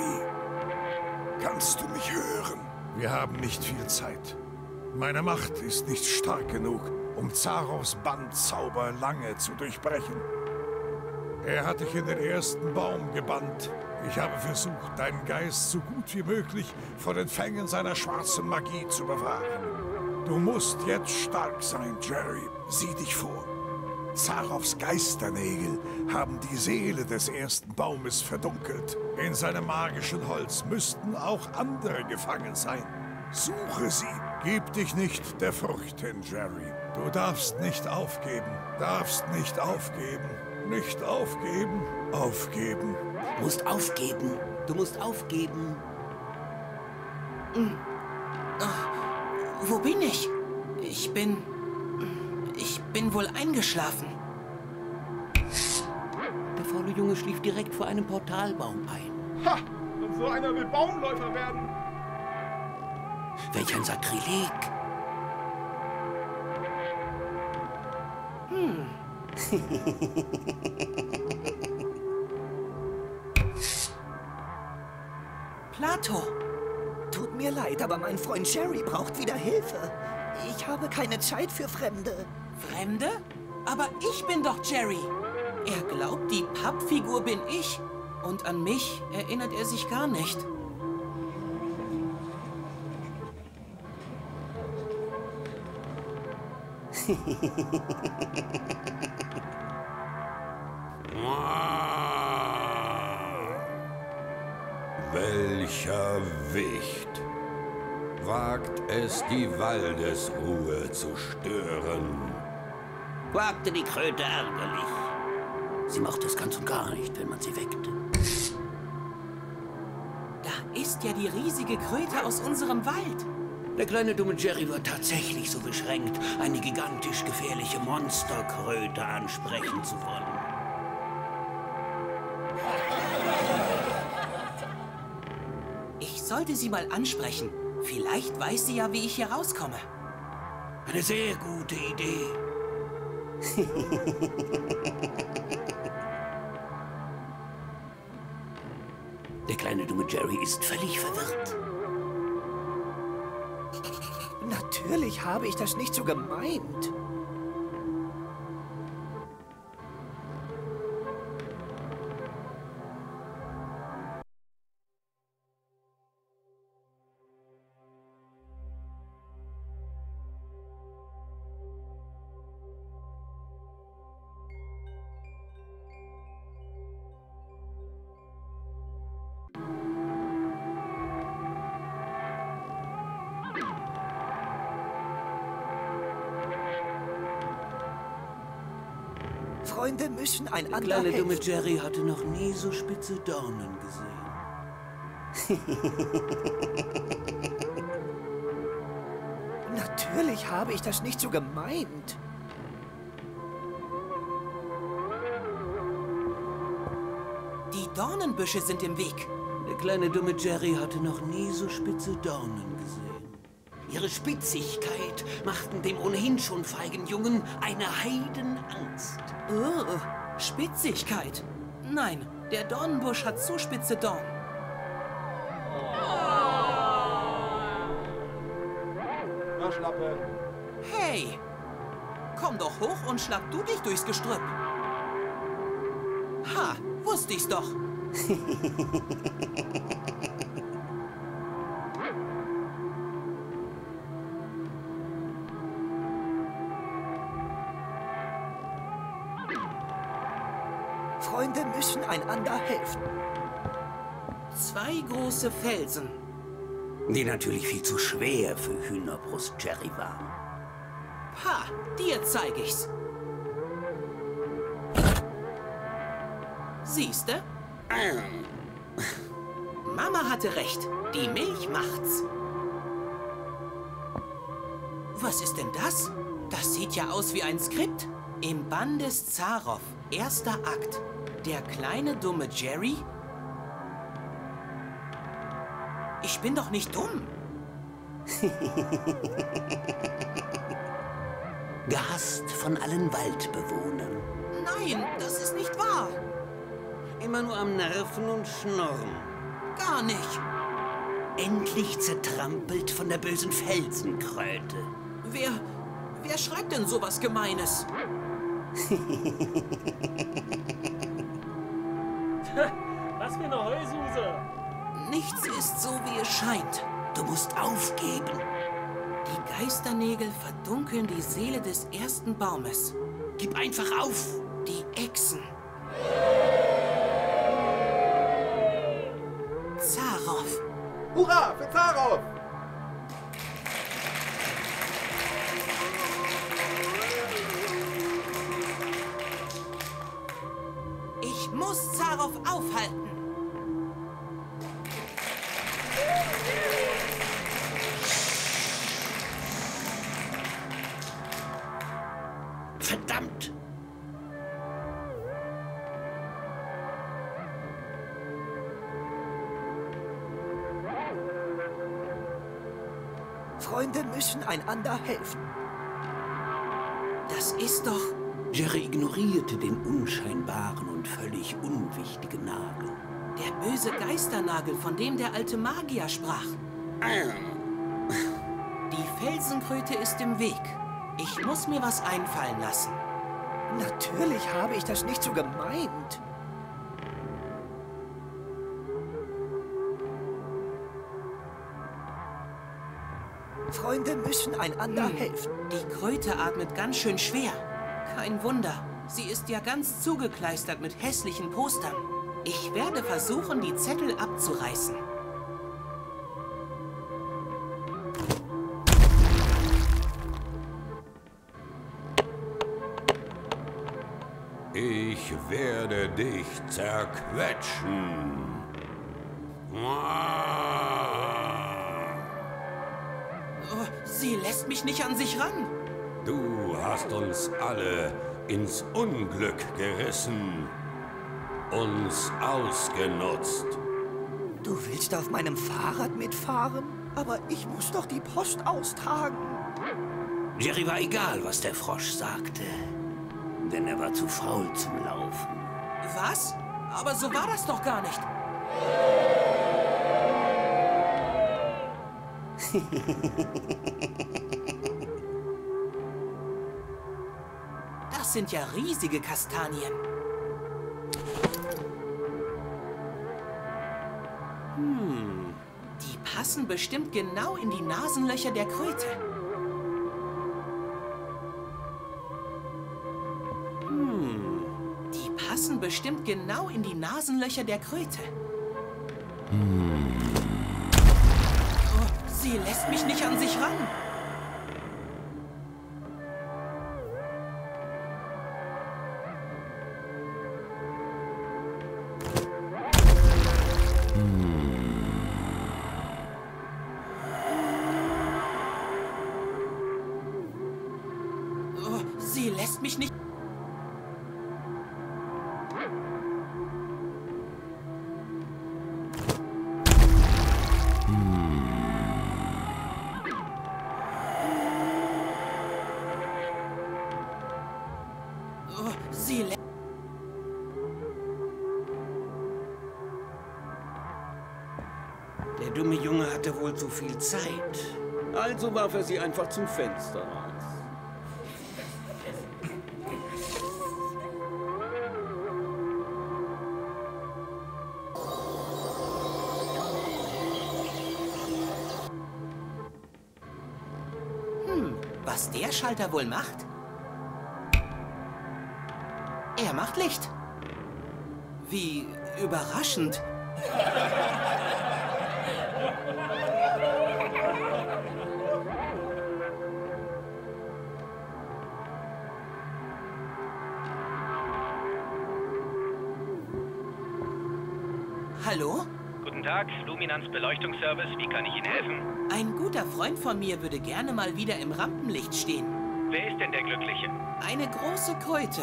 Jerry. Kannst du mich hören? Wir haben nicht viel Zeit. Meine Macht ist nicht stark genug, um Zarovs Bandzauber lange zu durchbrechen. Er hat dich in den ersten Baum gebannt. Ich habe versucht, deinen Geist so gut wie möglich vor den Fängen seiner schwarzen Magie zu bewahren. Du musst jetzt stark sein, Jerry. Sieh dich vor. Zarovs Geisternägel haben die Seele des ersten Baumes verdunkelt. In seinem magischen Holz müssten auch andere gefangen sein. Suche sie. Gib dich nicht der Furcht hin, Jerry. Du darfst nicht aufgeben. Darfst nicht aufgeben. Nicht aufgeben. Aufgeben. Du musst aufgeben. Du musst aufgeben. Hm. Ach, wo bin ich? Ich bin... Ich bin wohl eingeschlafen. Der faule Junge schlief direkt vor einem Portalbaum ein. Ha! Und so einer will Baumläufer werden. Welch ein Sakrileg. Hm. Plato! Tut mir leid, aber mein Freund Jerry braucht wieder Hilfe. Ich habe keine Zeit für Fremde. Fremde? Aber ich bin doch Jerry. Er glaubt, die Pappfigur bin ich. Und an mich erinnert er sich gar nicht. Welcher Wicht wagt es, die Waldesruhe zu stören? Wagte die Kröte ärgerlich. Sie mochte es ganz und gar nicht, wenn man sie weckte. Ist ja die riesige Kröte aus unserem Wald. Der kleine dumme Jerry war tatsächlich so beschränkt, eine gigantisch gefährliche Monsterkröte ansprechen zu wollen. Ich sollte sie mal ansprechen. Vielleicht weiß sie ja, wie ich hier rauskomme. Eine sehr gute Idee. Der kleine dumme Jerry ist völlig verwirrt. Natürlich habe ich das nicht so gemeint. Freunde müssen Der einander kleine dumme. Jerry hatte noch nie so spitze Dornen gesehen. Natürlich habe ich das nicht so gemeint. Die Dornenbüsche sind im Weg. Der kleine dumme Jerry hatte noch nie so spitze Dornen gesehen. Ihre Spitzigkeit machten dem ohnehin schon feigen Jungen eine Heidenangst. Oh, Spitzigkeit? Nein, der Dornenbusch hat zu spitze Dornen. Na, Schlappe. Hey! Komm doch hoch und schlag du dich durchs Gestrüpp. Ha, wusste ich's doch. Freunde müssen einander helfen. Zwei große Felsen. Die natürlich viel zu schwer für Hühnerbrust Jerry waren. Ha, dir zeig ich's. Siehste? Mama hatte recht. Die Milch macht's. Was ist denn das? Das sieht ja aus wie ein Skript. Im Bann des Zarow, erster Akt. Der kleine dumme Jerry? Ich bin doch nicht dumm. Gehasst von allen Waldbewohnern. Nein, das ist nicht wahr. Immer nur am Nerven und Schnorren. gar nicht. Endlich zertrampelt von der bösen Felsenkröte. Wer, wer schreibt denn sowas Gemeines? Was für eine Heususe. Nichts ist so, wie es scheint. Du musst aufgeben. Die Geisternägel verdunkeln die Seele des ersten Baumes. Gib einfach auf, die Echsen. Zaroff. Hurra für Tarov! Aufhalten. Verdammt! Freunde müssen einander helfen. Das ist doch... Jerry ignorierte den unscheinbaren und völlig unwichtigen Nagel. Der böse Geisternagel, von dem der alte Magier sprach. Die Felsenkröte ist im Weg. Ich muss mir was einfallen lassen. Natürlich habe ich das nicht so gemeint. Freunde müssen einander helfen. Die Kröte atmet ganz schön schwer. Kein Wunder. Sie ist ja ganz zugekleistert mit hässlichen Postern. Ich werde versuchen, die Zettel abzureißen. Ich werde dich zerquetschen. Oh, sie lässt mich nicht an sich ran. Du hast uns alle ins Unglück gerissen, uns ausgenutzt. Du willst auf meinem Fahrrad mitfahren? Aber ich muss doch die Post austragen. Jerry war egal, was der Frosch sagte. Denn er war zu faul zum Laufen. Was? Aber so war das doch gar nicht. Das sind ja riesige Kastanien. Hm, die passen bestimmt genau in die Nasenlöcher der Kröte. Hm, die passen bestimmt genau in die Nasenlöcher der Kröte. Oh, sie lässt mich nicht an sich ran. Lässt mich nicht. Oh, sie lä Der dumme Junge hatte wohl zu viel Zeit. Also warf er sie einfach zum Fenster der Schalter wohl macht? Er macht Licht. Wie überraschend. Hallo? Guten Tag, Luminanz Beleuchtungsservice, wie kann ich Ihnen helfen? Ein guter Freund von mir würde gerne mal wieder im Rampenlicht stehen. Wer ist denn der Glückliche? Eine große Kröte.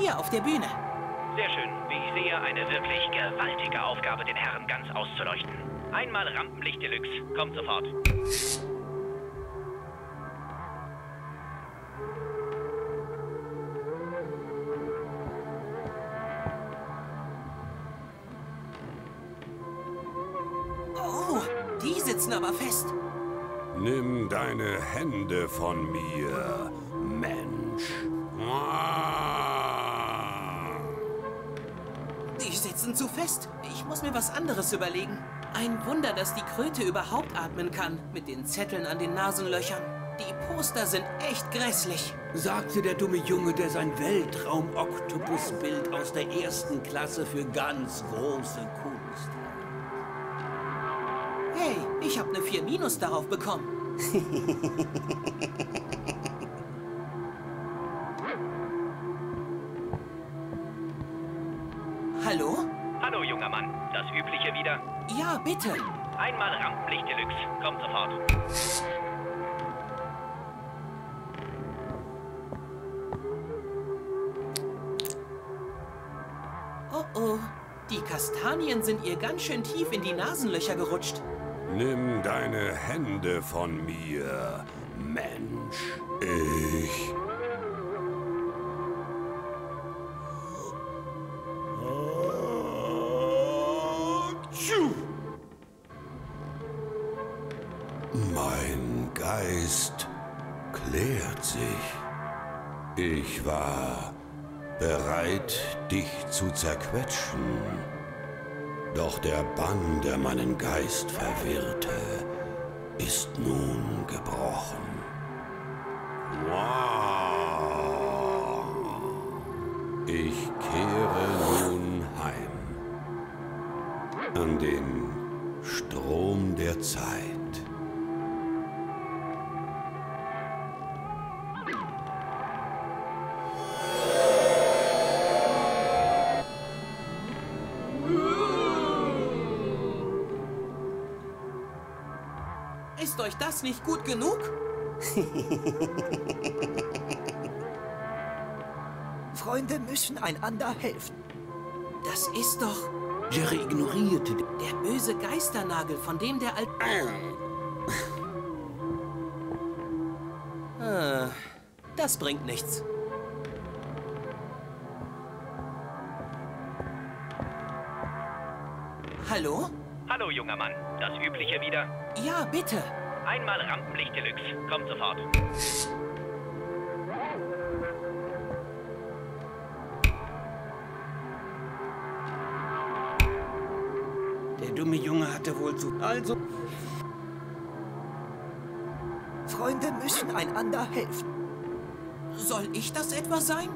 Hier auf der Bühne. Sehr schön. Wie ich sehe, eine wirklich gewaltige Aufgabe, den Herren ganz auszuleuchten. Einmal Rampenlicht Deluxe. Kommt sofort. Deine Hände von mir, Mensch. Ah. Die sitzen zu fest. Ich muss mir was anderes überlegen. Ein Wunder, dass die Kröte überhaupt atmen kann. Mit den Zetteln an den Nasenlöchern. Die Poster sind echt grässlich. Sagte der dumme Junge, der sein Weltraum-Oktopus-Bild aus der ersten Klasse für ganz große Kunst Hey, ich habe eine 4 Minus darauf bekommen. Hallo? Hallo, junger Mann. Das Übliche wieder? Ja, bitte. Einmal Rampenlicht Deluxe. Kommt sofort. Oh oh. Die Kastanien sind ihr ganz schön tief in die Nasenlöcher gerutscht. Nimm deine Hände von mir, Mensch. Ich. Mein Geist klärt sich. Ich war bereit, dich zu zerquetschen. Doch der Bann, der meinen Geist verwirrte, ist nun gebrochen. Ist euch das nicht gut genug? Freunde müssen einander helfen. Das ist doch Jerry ignorierte den. der böse Geisternagel, von dem der Alt... Ah, das bringt nichts. Hallo? Hallo, junger Mann. Das Übliche wieder? Ja, bitte. Einmal Rampenlicht Deluxe. Kommt sofort. Der dumme Junge hatte wohl zu. Also. Freunde müssen einander helfen. Soll ich das etwa sein?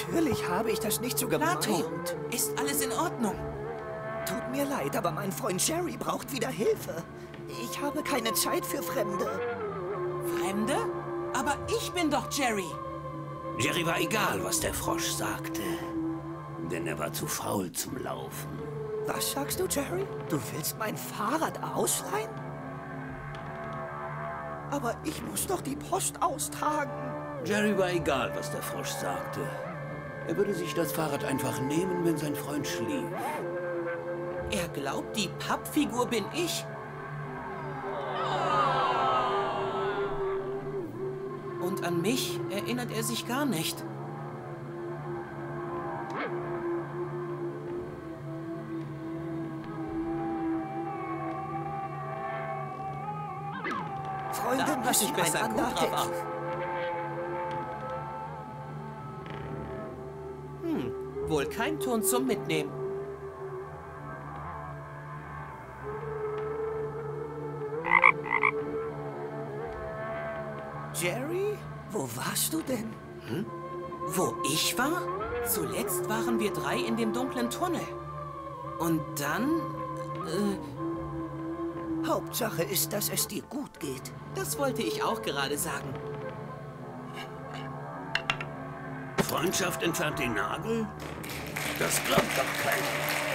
Natürlich habe ich das nicht so gemeint. ist alles in Ordnung? Tut mir leid, aber mein Freund Jerry braucht wieder Hilfe. Ich habe keine Zeit für Fremde. Fremde? Aber ich bin doch Jerry. Jerry war egal, was der Frosch sagte. Denn er war zu faul zum Laufen. Was sagst du, Jerry? Du willst mein Fahrrad ausleihen? Aber ich muss doch die Post austragen. Jerry war egal, was der Frosch sagte. Er würde sich das Fahrrad einfach nehmen, wenn sein Freund schlief. Er glaubt, die Pappfigur bin ich. Und an mich erinnert er sich gar nicht. Freunde Da passe ich besser gut drauf auf. Wohl kein Ton zum Mitnehmen. Jerry, wo warst du denn? Wo ich war? Zuletzt waren wir drei in dem dunklen Tunnel. Und dann... Äh, Hauptsache ist, dass es dir gut geht. das wollte ich auch gerade sagen. Freundschaft entfernt den Nagel? Das glaubt doch keiner.